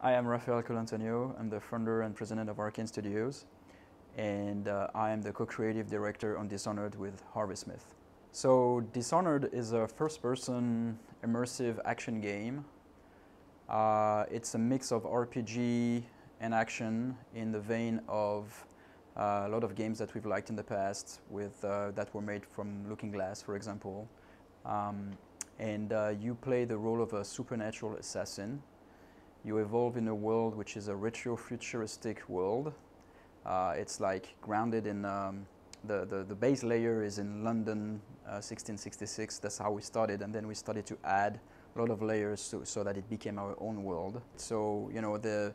I am Raphael Colantonio. I'm the founder and president of Arkane Studios, and uh, I am the co-creative director on Dishonored with Harvey Smith. So Dishonored is a first-person immersive action game. Uh, it's a mix of RPG and action in the vein of uh, a lot of games that we've liked in the past with, uh, that were made from Looking Glass, for example. Um, and uh, you play the role of a supernatural assassin you evolve in a world which is a retro-futuristic world. Uh, it's like grounded in, um, the, the, the, base layer is in London, uh, 1666. That's how we started. And then we started to add a lot of layers to, so that it became our own world. So, you know, the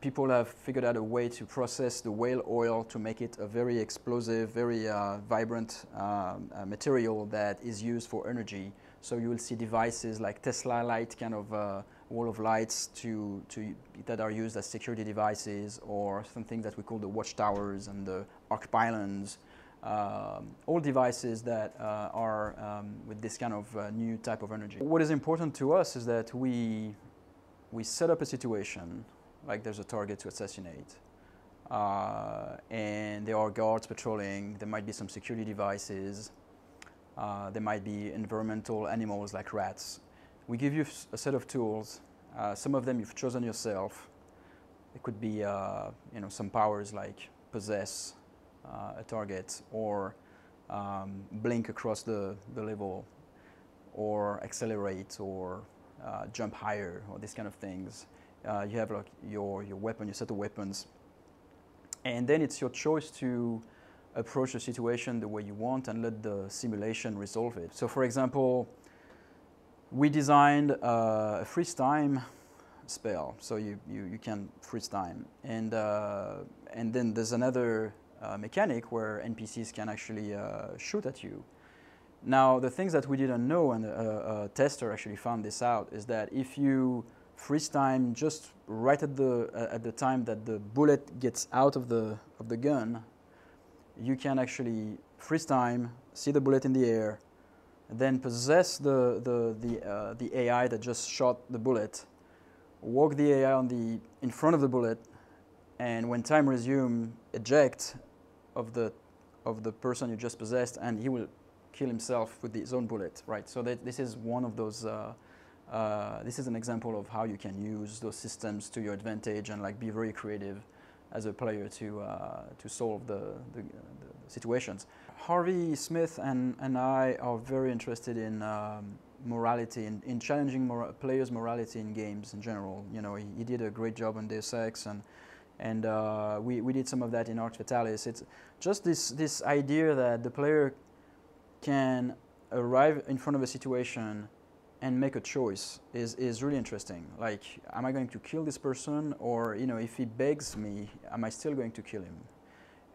people have figured out a way to process the whale oil to make it a very explosive, very uh, vibrant um, uh, material that is used for energy. So you will see devices like Tesla light kind of uh, wall of lights to, to, that are used as security devices or something that we call the watchtowers and the arc pylons. Um, all devices that uh, are um, with this kind of uh, new type of energy. What is important to us is that we, we set up a situation like there's a target to assassinate. Uh, and there are guards patrolling, there might be some security devices, uh, there might be environmental animals like rats we give you a set of tools. Uh, some of them you've chosen yourself. It could be uh, you know, some powers like possess uh, a target or um, blink across the, the level or accelerate or uh, jump higher or these kind of things. Uh, you have like your, your weapon, your set of weapons. And then it's your choice to approach the situation the way you want and let the simulation resolve it. So for example, we designed a freeze time spell, so you, you, you can freeze time. And, uh, and then there's another uh, mechanic where NPCs can actually uh, shoot at you. Now, the things that we didn't know, and a, a, tester actually found this out, is that if you freeze time just right at the, uh, at the time that the bullet gets out of the, of the gun, you can actually freeze time, see the bullet in the air, then possess the, the, the, uh, the AI that just shot the bullet, walk the AI on the, in front of the bullet, and when time resume, eject of the, of the person you just possessed, and he will kill himself with his own bullet, right? So that this is one of those, uh, uh, this is an example of how you can use those systems to your advantage and like be very creative as a player to, uh, to solve the, the, the, situations. Harvey Smith and, and I are very interested in um, morality, in, in challenging players' morality in games in general. You know, he, he, did a great job on Deus Ex and, and uh, we, we did some of that in Arx Fatalis. It's just this, this idea that the player can arrive in front of a situation and make a choice is, is really interesting. Like, am I going to kill this person or, you know, if he begs me, am I still going to kill him?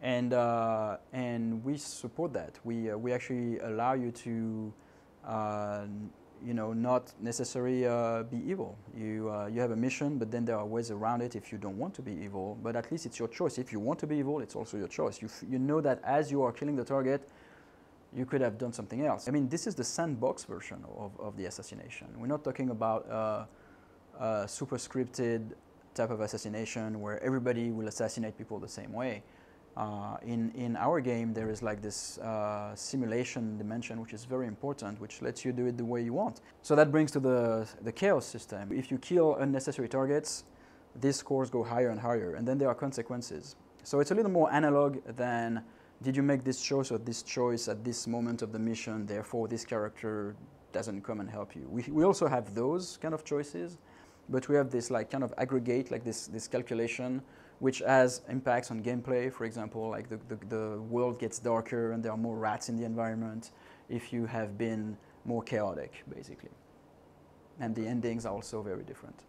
And, uh, and we support that. We, uh, we actually allow you to, uh, you know, not necessarily uh, be evil. You, uh, you have a mission, but then there are ways around it if you don't want to be evil. But at least it's your choice. If you want to be evil, it's also your choice. You, you know that as you are killing the target, you could have done something else. I mean, this is the sandbox version of, of the assassination. We're not talking about uh, a super scripted type of assassination where everybody will assassinate people the same way. Uh, in, in our game, there is like this uh, simulation dimension, which is very important, which lets you do it the way you want. So that brings to the, the chaos system. If you kill unnecessary targets, these scores go higher and higher, and then there are consequences. So it's a little more analog than did you make this choice or this choice at this moment of the mission, therefore this character doesn't come and help you. We, we also have those kind of choices, but we have this like kind of aggregate, like this, this calculation, which has impacts on gameplay. For example, like the, the, the world gets darker and there are more rats in the environment if you have been more chaotic, basically. And the endings are also very different.